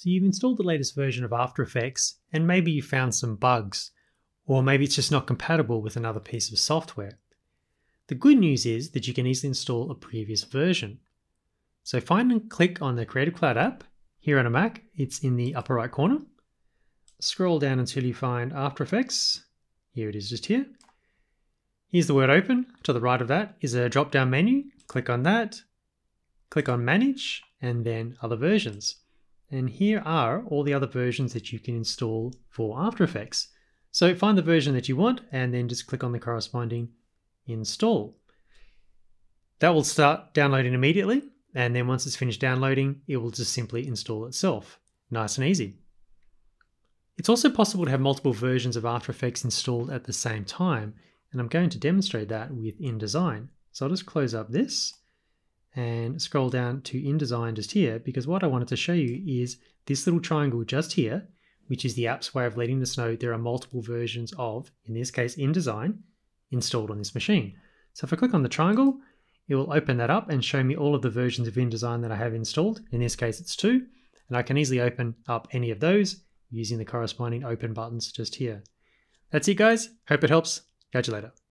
So you've installed the latest version of After Effects and maybe you found some bugs, or maybe it's just not compatible with another piece of software. The good news is that you can easily install a previous version. So find and click on the Creative Cloud app. Here on a Mac, it's in the upper right corner. Scroll down until you find After Effects. Here it is just here. Here's the word open. To the right of that is a drop down menu. Click on that. Click on Manage and then Other Versions. And here are all the other versions that you can install for After Effects. So find the version that you want and then just click on the corresponding install. That will start downloading immediately. And then once it's finished downloading, it will just simply install itself. Nice and easy. It's also possible to have multiple versions of After Effects installed at the same time. And I'm going to demonstrate that with InDesign. So I'll just close up this and scroll down to InDesign just here because what I wanted to show you is this little triangle just here, which is the app's way of letting us know there are multiple versions of, in this case InDesign, installed on this machine. So if I click on the triangle, it will open that up and show me all of the versions of InDesign that I have installed. In this case, it's two, and I can easily open up any of those using the corresponding open buttons just here. That's it guys. Hope it helps. Catch you later.